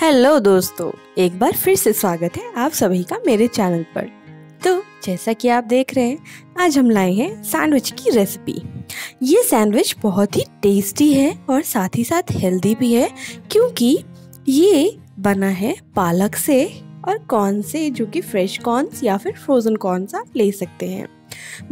Hello दोस्तों, एक बार फिर से स्वागत है आप सभी का मेरे चैनल पर। तो जैसा कि आप देख रहे हैं, आज हम लाए हैं सैंडविच की रेसिपी। ये सैंडविच बहुत ही टेस्टी है और साथ ही साथ हेल्दी भी है, क्योंकि ये बना है पालक से और कॉर्न से, जो कि फ्रेश कॉर्नस या फिर फ्रोज़न कॉर्नस आप ले सकते हैं।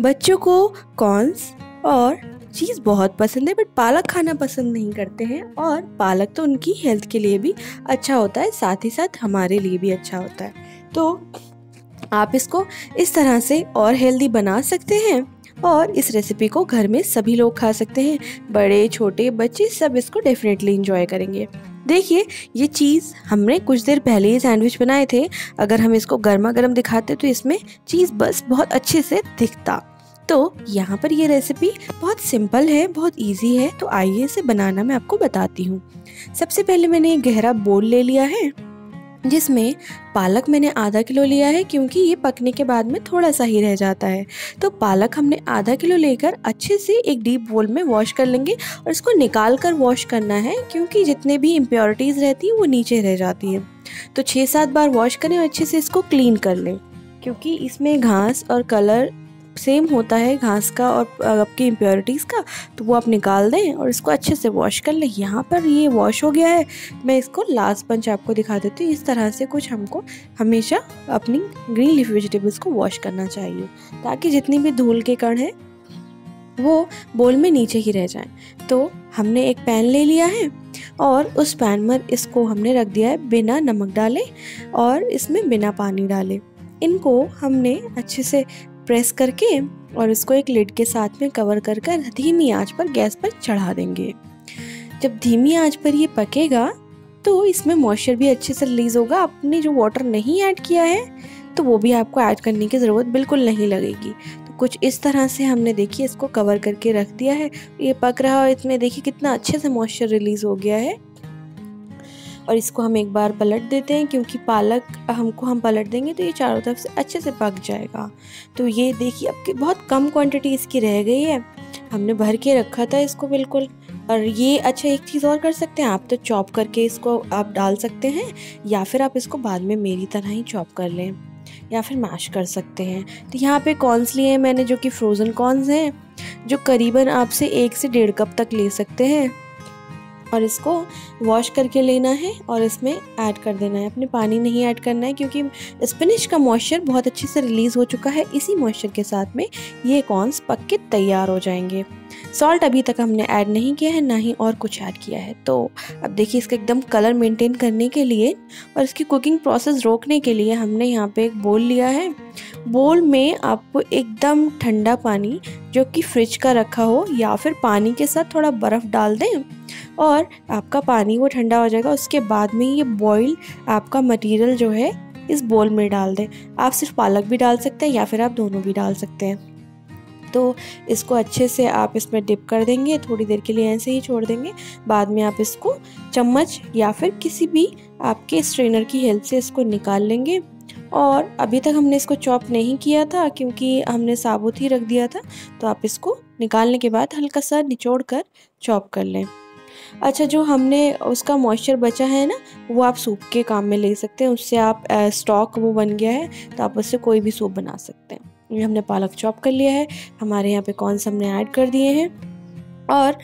बच्चों को कॉर्नस और चीज़ बहुत पसंद है बट पालक खाना पसंद नहीं करते हैं और पालक तो उनकी हेल्थ के लिए भी अच्छा होता है, साथ ही साथ हमारे लिए भी अच्छा होता है। तो आप इसको इस तरह से और हेल्दी बना सकते हैं और इस रेसिपी को घर में सभी लोग खा सकते हैं, बड़े, छोटे, बच्चे सब इसको डेफिनेटली इंजॉय करेंगे। देखिए, ये चीज़ हमने कुछ देर पहले ही सैंडविच बनाए थे, अगर हम इसको गर्मा गर्म दिखाते तो इसमें चीज़ बस बहुत अच्छे से दिखता। तो यहाँ पर ये रेसिपी बहुत सिंपल है, बहुत इजी है तो आइए इसे बनाना मैं आपको बताती हूँ। सबसे पहले मैंने एक गहरा बोल ले लिया है, जिसमें पालक मैंने आधा किलो लिया है, क्योंकि ये पकने के बाद में थोड़ा सा ही रह जाता है। तो पालक हमने आधा किलो लेकर अच्छे से एक डीप बोल में वॉश कर लेंगे और इसको निकाल कर वॉश करना है, क्योंकि जितने भी इम्प्योरिटीज़ रहती हैं, वो नीचे रह जाती है। तो छः सात बार वॉश करें और अच्छे से इसको क्लीन कर लें, क्योंकि इसमें घास और कलर सेम होता है घास का और आपकी इम्प्योरिटीज़ का तो वो आप निकाल दें और इसको अच्छे से वॉश कर लें। यहाँ पर ये वॉश हो गया है। मैं इसको लास्ट पंच आपको दिखा देती हूँ। इस तरह से कुछ हमको हमेशा अपनी ग्रीन लीफ वेजिटेबल्स को वॉश करना चाहिए, ताकि जितनी भी धूल के कण हैं, वो बोल में नीचे ही रह जाएँ। तो हमने एक पैन ले लिया है और उस पैन में इसको हमने रख दिया है बिना नमक डाले और इसमें बिना पानी डाले। इनको हमने अच्छे से प्रेस करके और इसको एक लिड के साथ में कवर कर कर धीमी आँच पर गैस पर चढ़ा देंगे। जब धीमी आँच पर ये पकेगा तो इसमें मॉइस्चर भी अच्छे से रिलीज़ होगा। आपने जो वाटर नहीं ऐड किया है तो वो भी आपको ऐड करने की ज़रूरत बिल्कुल नहीं लगेगी। तो कुछ इस तरह से हमने देखिए, इसको कवर करके रख दिया है। ये पक रहा है इसमें देखिए कितना अच्छे से मॉइस्चर रिलीज़ हो गया है। और इसको हम एक बार पलट देते हैं क्योंकि पालक हमको हम पलट देंगे तो ये चारों तरफ़ से अच्छे से पक जाएगा। तो ये देखिए अब बहुत कम क्वांटिटी इसकी रह गई है। हमने भर के रखा था इसको बिल्कुल। और ये अच्छा एक चीज़ और कर सकते हैं। आप तो चॉप करके इसको आप डाल सकते हैं या फिर आप इसको बाद में मेरी तरह ही चॉप कर लें या फिर मैश कर सकते हैं। तो यहाँ पे कॉर्नस लिए हैं मैंने जो कि फ्रोज़न कॉर्नस हैं, जो करीबन आपसे एक से डेढ़ कप तक ले सकते हैं। और इसको वॉश करके लेना है और इसमें ऐड कर देना है। अपने पानी नहीं ऐड करना है क्योंकि स्पिनिश का मॉइस्चर बहुत अच्छे से रिलीज़ हो चुका है। इसी मॉइस्चर के साथ में ये कॉर्नस पक के तैयार हो जाएँगे। सॉल्ट अभी तक हमने ऐड नहीं किया है, ना ही और कुछ ऐड किया है। तो अब देखिए इसका एकदम कलर मेंटेन करने के लिए और इसकी कुकिंग प्रोसेस रोकने के लिए हमने यहाँ पे एक बोल लिया है। बोल में आपको एकदम ठंडा पानी जो कि फ्रिज का रखा हो या फिर पानी के साथ थोड़ा बर्फ़ डाल दें और आपका पानी वो ठंडा हो जाएगा। उसके बाद में ये बॉयल आपका मटेरियल जो है, इस बोल में डाल दें। आप सिर्फ़ पालक भी डाल सकते हैं या फिर आप दोनों भी डाल सकते हैं। तो इसको अच्छे से आप इसमें डिप कर देंगे, थोड़ी देर के लिए ऐसे ही छोड़ देंगे। बाद में आप इसको चम्मच या फिर किसी भी आपके स्ट्रेनर की हेल्प से इसको निकाल लेंगे। और अभी तक हमने इसको चॉप नहीं किया था, क्योंकि हमने साबुत ही रख दिया था तो आप इसको निकालने के बाद हल्का सा निचोड़ कर चॉप कर लें। अच्छा जो हमने उसका मॉइस्चर बचा है ना, वो आप सूप के काम में ले सकते हैं, उससे आप स्टॉक वो बन गया है तो आप उससे कोई भी सूप बना सकते हैं। ये हमने पालक चॉप कर लिया है। हमारे यहाँ पे कौन सा हमने ऐड कर दिए हैं। और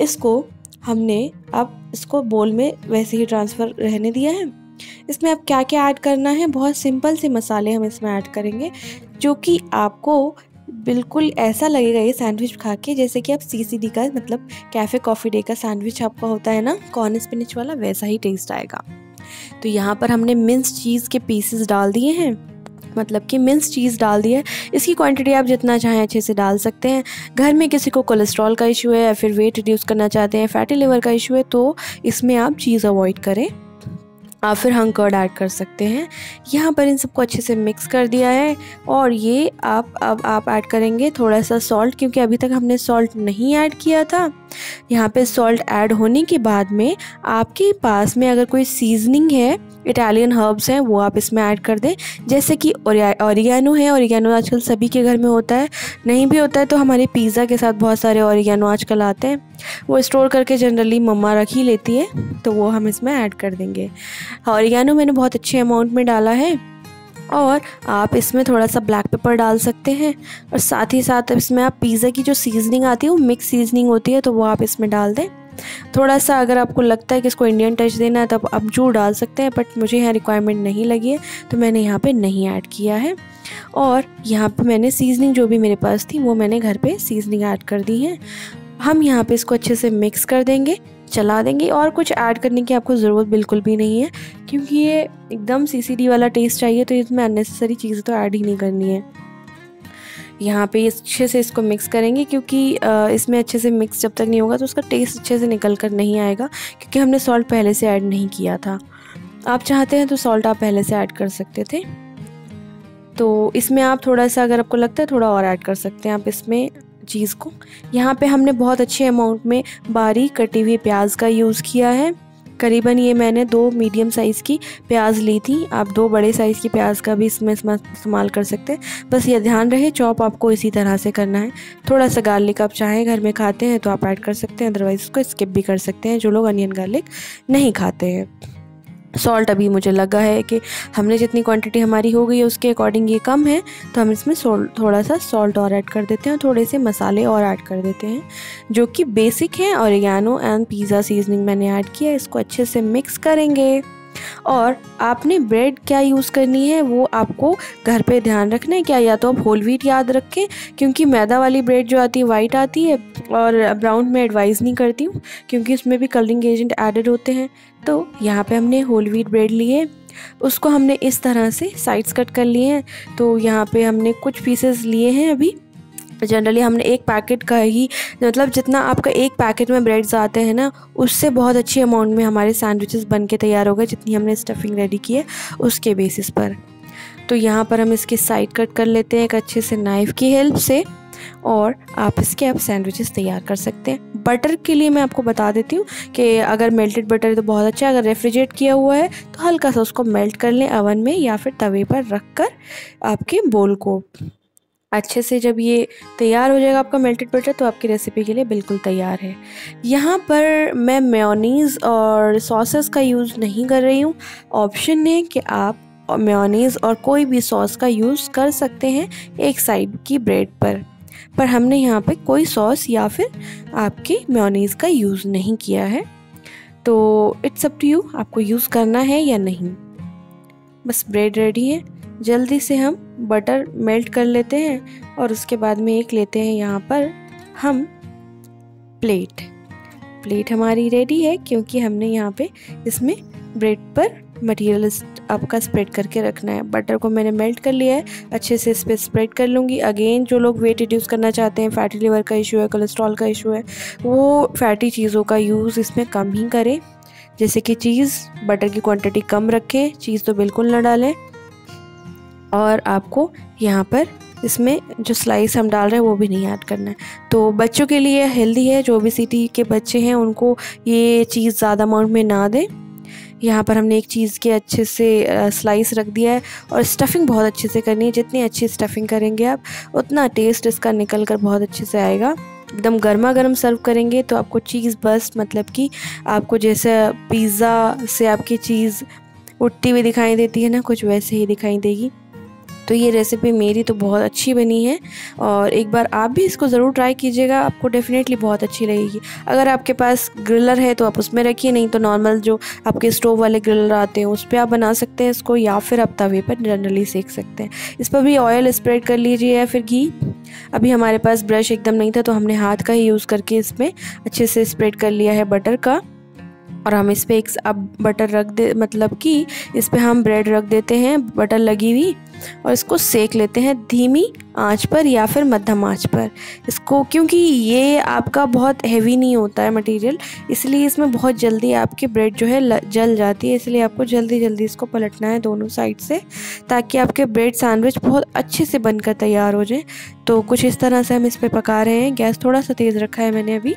इसको हमने अब इसको बोल में वैसे ही ट्रांसफ़र रहने दिया है। इसमें अब क्या क्या ऐड करना है? बहुत सिंपल से मसाले हम इसमें ऐड करेंगे, जो कि आपको बिल्कुल ऐसा लगेगा ये सैंडविच खा के, जैसे कि आप सी सी डी का मतलब कैफ़े कॉफ़ी डे का सैंडविच आपका होता है ना? कॉर्न स्पिनिच वाला, वैसा ही टेस्ट आएगा। तो यहाँ पर हमने मिन्स चीज़ के पीसेस डाल दिए हैं। मतलब कि मिन्स चीज़ डाल दी है इसकी क्वांटिटी आप जितना चाहें अच्छे से डाल सकते हैं। घर में किसी को कोलेस्ट्रॉल का इशू है या फिर वेट रिड्यूस करना चाहते हैं फैटी लिवर का इशू है तो इसमें आप चीज़ अवॉइड करें। आप फिर हंग कर्ड ऐड कर सकते हैं। यहाँ पर इन सबको अच्छे से मिक्स कर दिया है और ये आप अब आप ऐड करेंगे थोड़ा सा सॉल्ट क्योंकि अभी तक हमने सॉल्ट नहीं ऐड किया था। यहाँ पे सॉल्ट ऐड होने के बाद में आपके पास में अगर कोई सीजनिंग है इटालियन हर्ब्स हैं, वो आप इसमें ऐड कर दें। जैसे कि औरिगानो है औरिगानो आजकल सभी के घर में होता है। नहीं भी होता है तो हमारे पिज़्ज़ा के साथ बहुत सारे औरिगानो आजकल आते हैं। वो स्टोर करके जनरली मम्मा रख ही लेती है तो वो हम इसमें ऐड कर देंगे। ऑरिगेनो मैंने बहुत अच्छे अमाउंट में डाला है, और आप इसमें थोड़ा सा ब्लैक पेपर डाल सकते हैं, और साथ ही साथ इसमें आप पिज़्ज़ा की जो सीजनिंग आती है, वो मिक्स सीजनिंग होती है तो वो आप इसमें डाल दें। थोड़ा सा अगर आपको लगता है कि इसको इंडियन टच देना है, तब आप जूर डाल सकते हैं बट मुझे यहाँ रिक्वायरमेंट नहीं लगी है तो मैंने यहाँ पे नहीं ऐड किया है। और यहाँ पे मैंने सीजनिंग जो भी मेरे पास थी, वो मैंने घर पे सीजनिंग ऐड कर दी है। हम यहाँ पे इसको अच्छे से मिक्स कर देंगे, चला देंगे और कुछ ऐड करने की आपको ज़रूरत बिल्कुल भी नहीं है, क्योंकि ये एकदम सीसीडी वाला टेस्ट चाहिए तो इसमें अननेसेसरी चीज़ें तो ऐड ही नहीं करनी है। यहाँ पे अच्छे से इसको मिक्स करेंगे, क्योंकि इसमें अच्छे से मिक्स जब तक नहीं होगा तो उसका टेस्ट अच्छे से निकल कर नहीं आएगा, क्योंकि हमने सॉल्ट पहले से ऐड नहीं किया था। आप चाहते हैं तो सॉल्ट आप पहले से ऐड कर सकते थे। तो इसमें आप थोड़ा सा, अगर आपको लगता है थोड़ा और ऐड कर सकते हैं, आप इसमें चीज़ को। यहाँ पे हमने बहुत अच्छे अमाउंट में बारीक कटी हुई प्याज का यूज़ किया है। करीबन ये मैंने दो मीडियम साइज़ की प्याज ली थी। आप दो बड़े साइज़ की प्याज का भी इसमें इस्तेमाल कर सकते हैं। बस ये ध्यान रहे चॉप आपको इसी तरह से करना है। थोड़ा सा गार्लिक आप चाहें, घर में खाते हैं तो आप ऐड कर सकते हैं अदरवाइज़ इसको स्किप भी कर सकते हैं। जो लोग अनियन गार्लिक नहीं खाते हैं। सॉल्ट अभी मुझे लगा है कि हमने जितनी क्वांटिटी हमारी हो गई है, उसके अकॉर्डिंग ये कम है तो हम इसमें थोड़ा सा सॉल्ट और ऐड कर देते हैं और थोड़े से मसाले और ऐड कर देते हैं, जो कि बेसिक हैं और एंड पिज़्ज़ा सीजनिंग मैंने ऐड किया इसको अच्छे से मिक्स करेंगे। और आपने ब्रेड क्या यूज़ करनी है, वो आपको घर पे ध्यान रखना है क्या? या तो आप होल व्हीट याद रखें, क्योंकि मैदा वाली ब्रेड जो आती है वाइट आती है और ब्राउन में एडवाइज़ नहीं करती हूँ, क्योंकि उसमें भी कलरिंग एजेंट एडेड होते हैं। तो यहाँ पे हमने होल व्हीट ब्रेड लिए उसको हमने इस तरह से साइड्स कट कर लिए हैं। तो यहाँ पे हमने कुछ पीसेस लिए हैं अभी। जनरली हमने एक पैकेट का ही मतलब जितना आपका एक पैकेट में ब्रेड्स आते हैं ना, उससे बहुत अच्छी अमाउंट में हमारे सैंडविचेस बन के तैयार हो गए, जितनी हमने स्टफिंग रेडी की है उसके बेसिस पर। तो यहाँ पर हम इसकी साइड कट कर लेते हैं, एक अच्छे से नाइफ़ की हेल्प से, और आप इसके आप सैंडविचेस तैयार कर सकते हैं। बटर के लिए मैं आपको बता देती हूँ कि अगर मेल्टेड बटर है तो बहुत अच्छा है, अगर रेफ्रिजरेट किया हुआ है तो हल्का सा उसको मेल्ट कर लें अवन में या फिर तवे पर रख कर आपके बोल को। अच्छे से जब ये तैयार हो जाएगा आपका मेल्टेड बटर तो आपकी रेसिपी के लिए बिल्कुल तैयार है। यहाँ पर मैं मेयोनीज़ और सॉसेस का यूज़ नहीं कर रही हूँ। ऑप्शन है कि आप मेयोनीज़ और कोई भी सॉस का यूज़ कर सकते हैं एक साइड की ब्रेड पर। पर हमने यहाँ पे कोई सॉस या फिर आपके मेयोनीज़ का यूज़ नहीं किया है। तो इट्स अप टू यू आपको यूज़ करना है या नहीं। बस ब्रेड रेडी है। जल्दी से हम बटर मेल्ट कर लेते हैं और उसके बाद में एक लेते हैं यहाँ पर हम प्लेट। प्लेट हमारी रेडी है क्योंकि हमने यहाँ पे इसमें ब्रेड पर मटेरियल आपका स्प्रेड करके रखना है। बटर को मैंने मेल्ट कर लिया है। अच्छे से इस पर स्प्रेड कर लूँगी। अगेन जो लोग वेट रिड्यूस करना चाहते हैं फैटी लिवर का इशू है कोलेस्ट्रॉल का इशू है, वो फैटी चीज़ों का यूज़ इसमें कम ही करें। जैसे कि चीज़ बटर की क्वांटिटी कम रखें चीज़ तो बिल्कुल ना डालें। और आपको यहाँ पर इसमें जो स्लाइस हम डाल रहे हैं वो भी नहीं ऐड करना है। तो बच्चों के लिए हेल्दी है, जो भी सिटी के बच्चे हैं, उनको ये चीज़ ज़्यादा अमाउंट में ना दें। यहाँ पर हमने एक चीज़ के अच्छे से स्लाइस रख दिया है और स्टफिंग बहुत अच्छे से करनी है। जितनी अच्छी स्टफिंग करेंगे आप, उतना टेस्ट इसका निकल कर बहुत अच्छे से आएगा। एकदम गर्मा गर्म सर्व करेंगे तो आपको चीज़ बस मतलब कि आपको जैसे पिज़्ज़ा से आपकी चीज़ उठती हुई दिखाई देती है ना, कुछ वैसे ही दिखाई देगी। तो ये रेसिपी मेरी तो बहुत अच्छी बनी है और एक बार आप भी इसको ज़रूर ट्राई कीजिएगा, आपको डेफिनेटली बहुत अच्छी लगेगी। अगर आपके पास ग्रिलर है तो आप उसमें रखिए, नहीं तो नॉर्मल जो आपके स्टोव वाले ग्रिलर आते हैं, उस पर आप बना सकते हैं इसको या फिर आप तवे पर जनरली सेक सकते हैं। इस पर भी ऑयल स्प्रेड कर लीजिए या फिर घी। अभी हमारे पास ब्रश एकदम नहीं था तो हमने हाथ का ही यूज़ करके इसमें अच्छे से स्प्रेड कर लिया है बटर का। और हम इस पर एक अब बटर रख दे मतलब कि इस पर हम ब्रेड रख देते हैं बटर लगी हुई और इसको सेक लेते हैं धीमी आँच पर या फिर मध्यम आँच पर। इसको क्योंकि ये आपका बहुत हैवी नहीं होता है मटेरियल इसलिए इसमें बहुत जल्दी आपकी ब्रेड जो है जल जाती है, इसलिए आपको जल्दी जल्दी इसको पलटना है दोनों साइड से, ताकि आपके ब्रेड सैंडविच बहुत अच्छे से बनकर तैयार हो जाए। तो कुछ इस तरह से हम इस पर पका रहे हैं, गैस थोड़ा सा तेज़ रखा है मैंने अभी।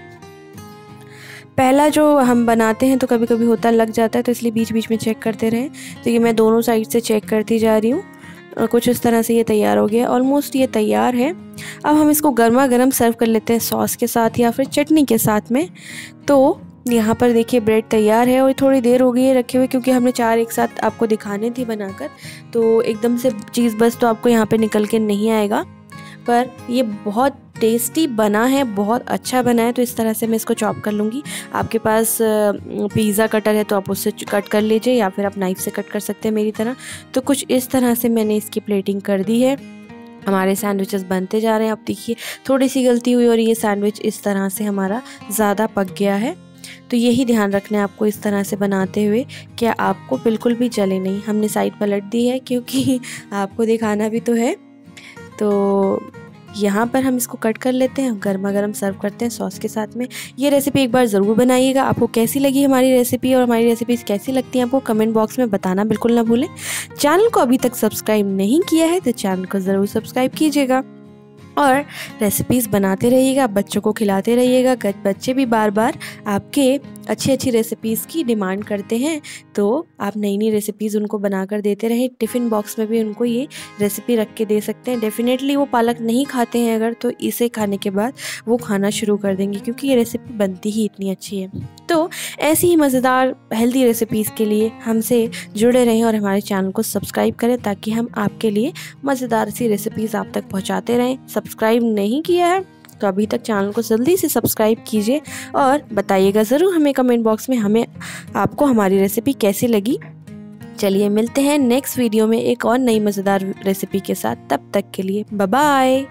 पहला जो हम बनाते हैं तो कभी कभी होता लग जाता है तो इसलिए बीच बीच में चेक करते रहें। तो ये मैं दोनों साइड से चेक करती जा रही हूँ। कुछ इस तरह से ये तैयार हो गया। ऑलमोस्ट ये तैयार है। अब हम इसको गर्मा गर्म सर्व कर लेते हैं सॉस के साथ या फिर चटनी के साथ में। तो यहाँ पर देखिए ब्रेड तैयार है और थोड़ी देर हो गई है रखे हुए क्योंकि हमने चार एक साथ आपको दिखाने थी बनाकर। तो एकदम से चीज़ बस तो आपको यहाँ पे निकल के नहीं आएगा। पर ये बहुत टेस्टी बना है, बहुत अच्छा बना है तो इस तरह से मैं इसको चॉप कर लूँगी। आपके पास पिज़्ज़ा कटर है तो आप उससे कट कर लीजिए, या फिर आप नाइफ़ से कट कर सकते हैं मेरी तरह। तो कुछ इस तरह से मैंने इसकी प्लेटिंग कर दी है। हमारे सैंडविचेस बनते जा रहे हैं। आप देखिए थोड़ी सी गलती हुई और ये सैंडविच इस तरह से हमारा ज़्यादा पक गया है। तो यही ध्यान रखना है आपको इस तरह से बनाते हुए क्या आपको बिल्कुल भी जले नहीं। हमने साइड पलट दी है, क्योंकि आपको दिखाना भी तो है। तो यहाँ पर हम इसको कट कर लेते हैं, गर्मा गर्म सर्व करते हैं सॉस के साथ में। ये रेसिपी एक बार ज़रूर बनाइएगा, आपको कैसी लगी हमारी रेसिपी और हमारी रेसिपीज़ कैसी लगती हैं आपको कमेंट बॉक्स में बताना बिल्कुल ना भूलें। चैनल को अभी तक सब्सक्राइब नहीं किया है तो चैनल को ज़रूर सब्सक्राइब कीजिएगा और रेसिपीज़ बनाते रहिएगा, बच्चों को खिलाते रहिएगा बच्चे भी बार बार आपके अच्छी अच्छी रेसिपीज़ की डिमांड करते हैं तो आप नई नई रेसिपीज़ उनको बना कर देते रहें। टिफ़िन बॉक्स में भी उनको ये रेसिपी रख के दे सकते हैं। डेफ़िनेटली वो पालक नहीं खाते हैं अगर तो इसे खाने के बाद वो खाना शुरू कर देंगे, क्योंकि ये रेसिपी बनती ही इतनी अच्छी है। तो ऐसी ही मज़ेदार हेल्दी रेसिपीज़ के लिए हमसे जुड़े रहें और हमारे चैनल को सब्सक्राइब करें, ताकि हम आपके लिए मज़ेदार सी रेसिपीज़ आप तक पहुँचाते रहें। सब्सक्राइब नहीं किया है? तो अभी तक चैनल को जल्दी से सब्सक्राइब कीजिए और बताइएगा ज़रूर हमें कमेंट बॉक्स में हमें आपको हमारी रेसिपी कैसी लगी। चलिए मिलते हैं नेक्स्ट वीडियो में एक और नई मज़ेदार रेसिपी के साथ। तब तक के लिए बाय